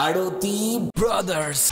Aroti Brothers.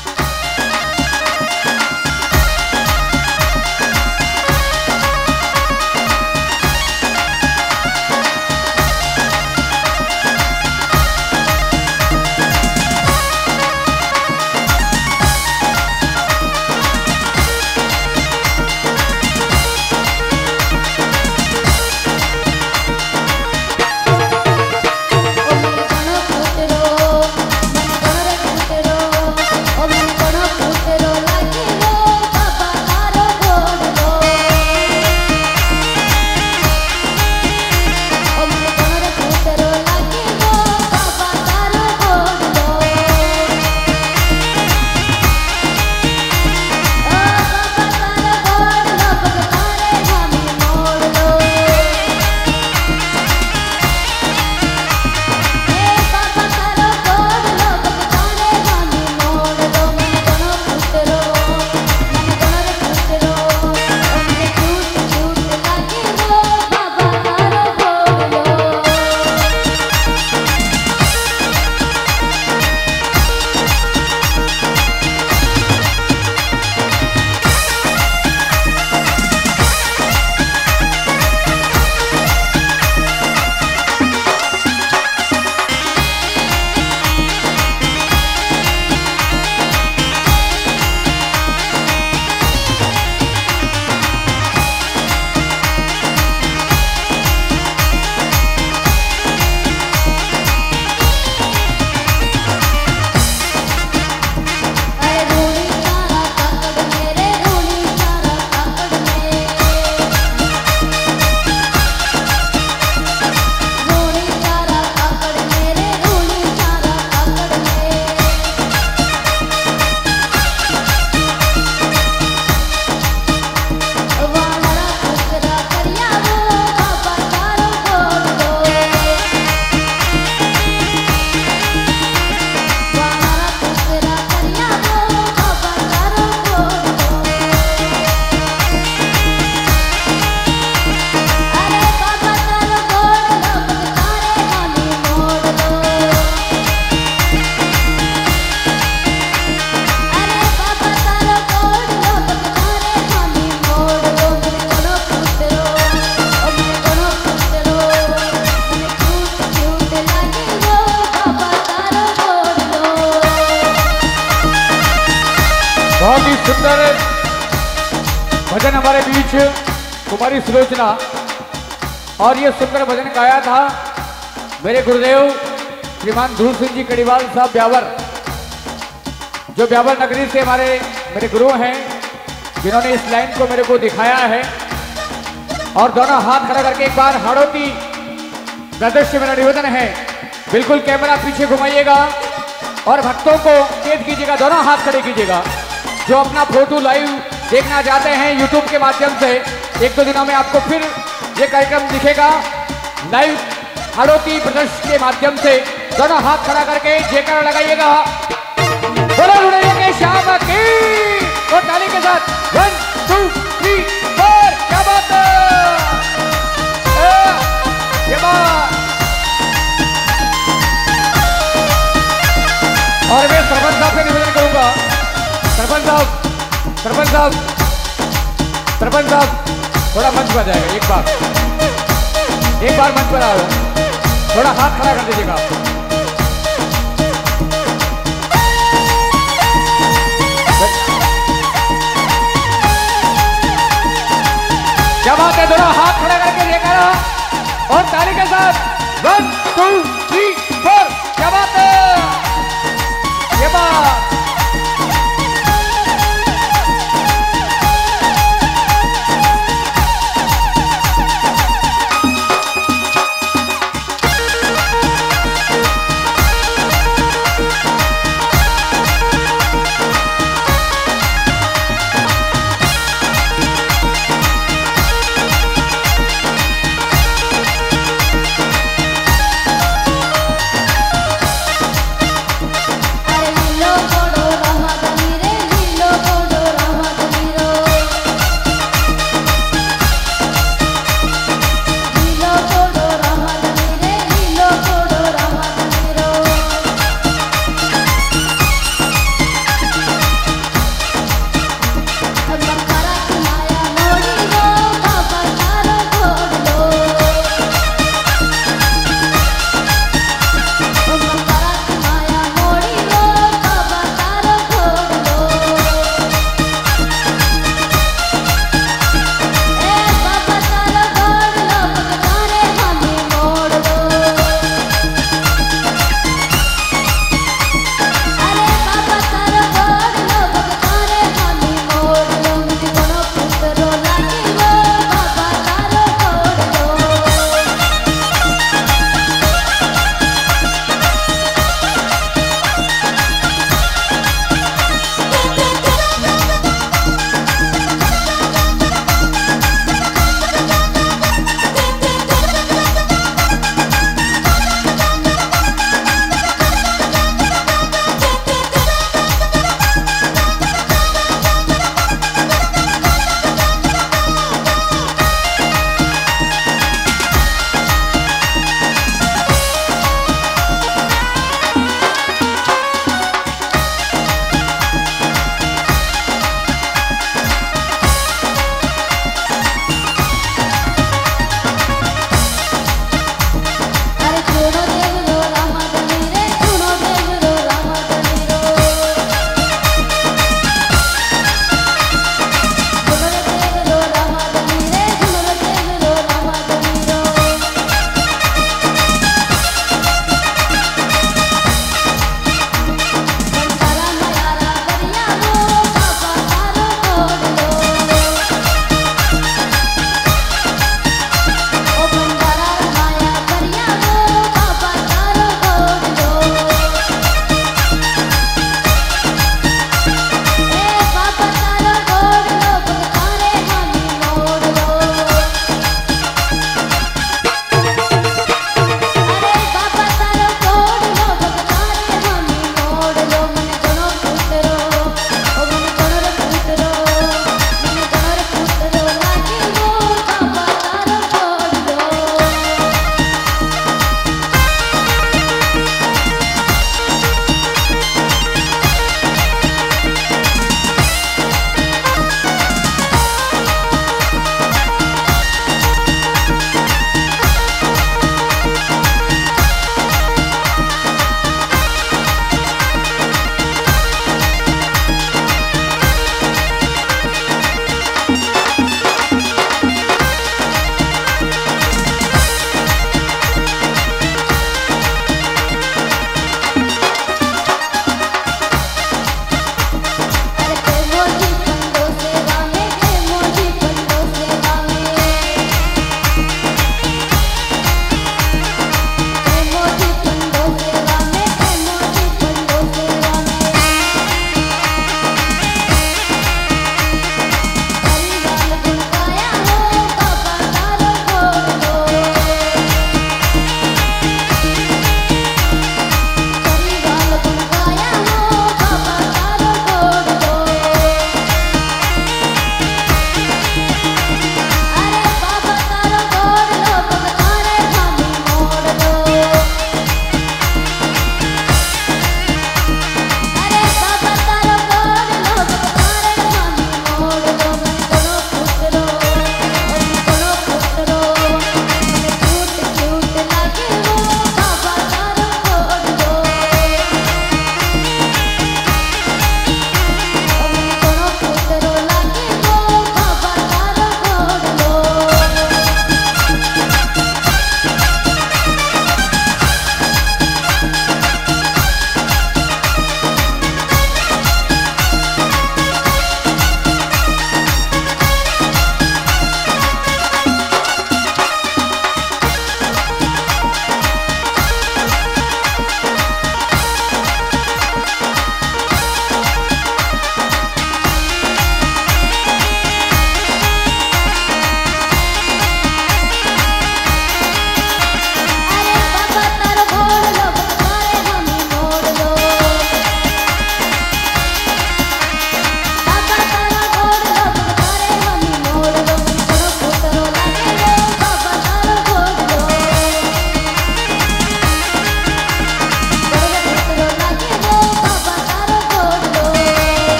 सुंदर भजन हमारे बीच कुमारी सुलोचना और ये सुंदर भजन गाया था मेरे गुरुदेव श्रीमान ध्रुव सिंह जी कड़ीवाल साहब ब्यावर जो ब्यावर नगरी से हमारे मेरे गुरु हैं जिन्होंने इस लाइन को मेरे को दिखाया है और दोनों हाथ खड़ा करके एक बार हाड़ों की प्रदर्शन मेरा निवेदन है बिल्कुल कैमरा पीछे घुमाइएगा और भक्तों को कैद कीजिएगा दोनों हाथ खड़े कीजिएगा जो अपना फ़ोटो लाइव देखना चाहते हैं यूट्यूब के माध्यम से, एक दो दिनों में आपको फिर ये कार्यक्रम दिखेगा। लाइव हाड़ों की प्रदर्श के माध्यम से। दोनों हाथ खड़ा करके जेकर लगाइएगा। बोलो के श्याम की। और ताली के साथ वन टू साहब। सरपंच साहब, थोड़ा मंच पर जाएगा, एक बार। एक बार मंच पर आओ थोड़ा हाथ खड़ा कर दीजिएगा। क्या बात है? दोनों हाथ खड़ा करके लेकर और ताली के साथ। One two